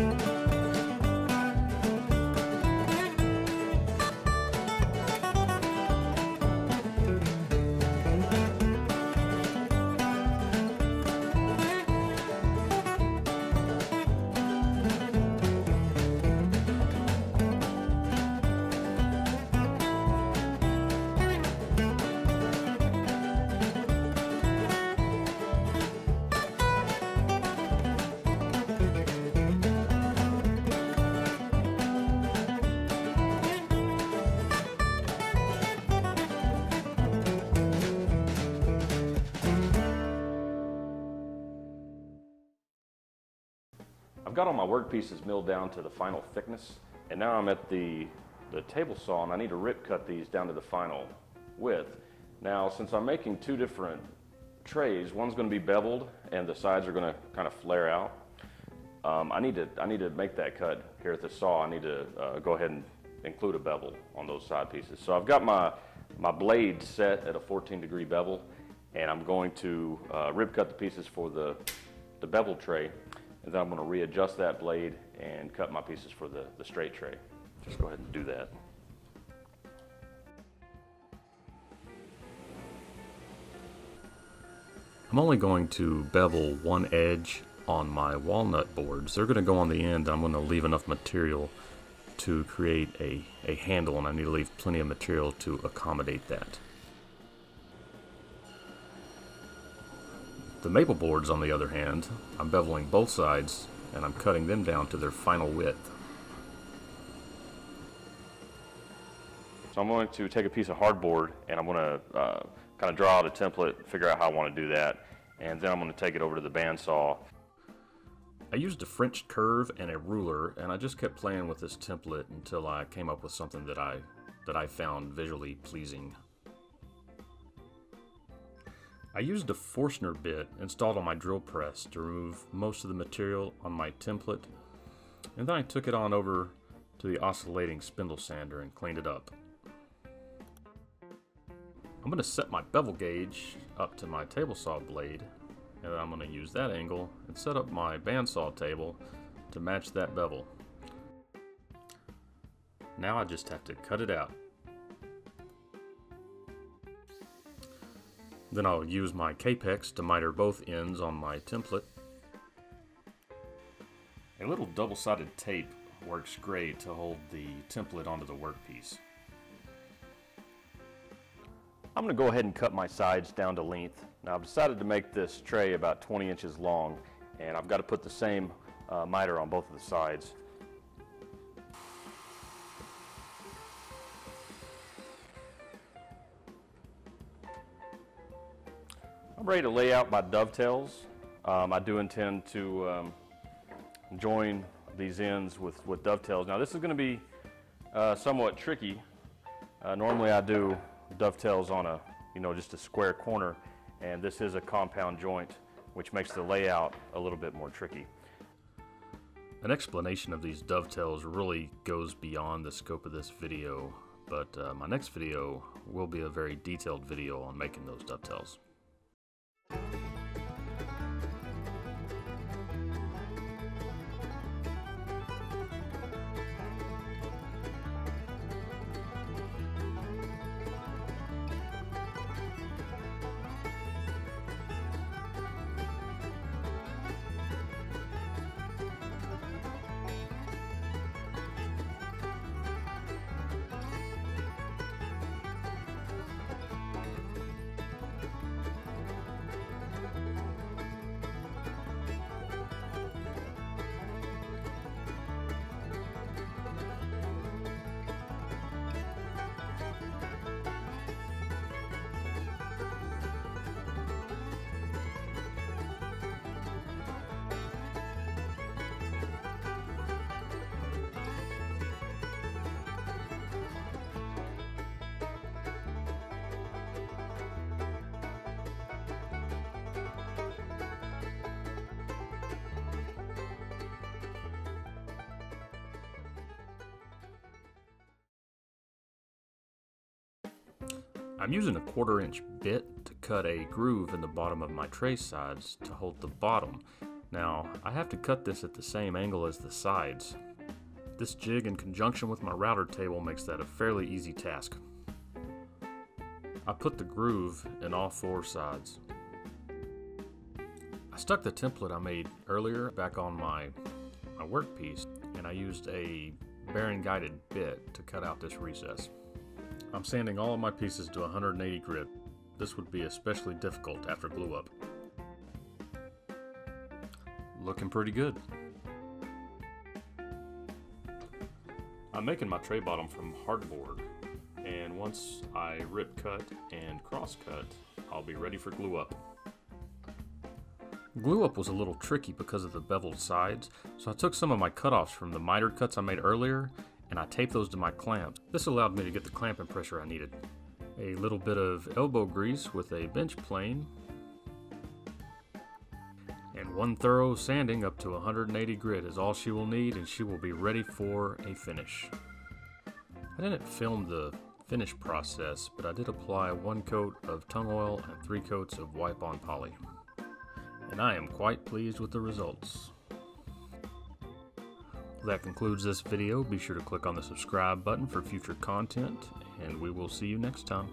I've got all my work pieces milled down to the final thickness, and now I'm at the, the table saw and I need to rip cut these down to the final width. Now, since I'm making two different trays, one's gonna be beveled and the sides are gonna kind of flare out. Um, I, need to, I need to make that cut here at the saw. I need to uh, go ahead and include a bevel on those side pieces. So I've got my, my blade set at a 14 degree bevel and I'm going to uh, cut the pieces for the, the bevel tray and then I'm going to readjust that blade and cut my pieces for the, the straight tray. Just go ahead and do that. I'm only going to bevel one edge on my walnut boards. They're going to go on the end. I'm going to leave enough material to create a, a handle and I need to leave plenty of material to accommodate that. The maple boards, on the other hand, I'm beveling both sides and I'm cutting them down to their final width. So I'm going to take a piece of hardboard and I'm going to uh, kind of draw out a template, figure out how I want to do that, and then I'm going to take it over to the bandsaw. I used a French curve and a ruler and I just kept playing with this template until I came up with something that I that I found visually pleasing. I used a Forstner bit installed on my drill press to remove most of the material on my template, and then I took it on over to the oscillating spindle sander and cleaned it up. I'm going to set my bevel gauge up to my table saw blade, and I'm going to use that angle and set up my bandsaw table to match that bevel. Now I just have to cut it out. Then I'll use my Kapex to miter both ends on my template. A little double-sided tape works great to hold the template onto the workpiece. I'm going to go ahead and cut my sides down to length. Now I've decided to make this tray about 20 inches long and I've got to put the same uh, miter on both of the sides. I'm ready to lay out my dovetails. Um, I do intend to um, join these ends with, with dovetails. Now this is going to be uh, somewhat tricky. Uh, normally I do dovetails on a, you know, just a square corner and this is a compound joint which makes the layout a little bit more tricky. An explanation of these dovetails really goes beyond the scope of this video, but uh, my next video will be a very detailed video on making those dovetails. I'm using a quarter inch bit to cut a groove in the bottom of my tray sides to hold the bottom Now, I have to cut this at the same angle as the sides. This jig in conjunction with my router table makes that a fairly easy task. I put the groove in all four sides. I stuck the template I made earlier back on my, my workpiece and I used a bearing guided bit to cut out this recess. I'm sanding all of my pieces to 180 grit. This would be especially difficult after glue up. Looking pretty good. I'm making my tray bottom from hardboard, and once I rip cut and cross cut, I'll be ready for glue up. Glue up was a little tricky because of the beveled sides, so I took some of my cutoffs from the miter cuts I made earlier and I taped those to my clamps. This allowed me to get the clamping pressure I needed. A little bit of elbow grease with a bench plane and one thorough sanding up to 180 grit is all she will need and she will be ready for a finish. I didn't film the finish process, but I did apply one coat of tung oil and three coats of wipe-on poly. And I am quite pleased with the results. That concludes this video. Be sure to click on the subscribe button for future content, and we will see you next time.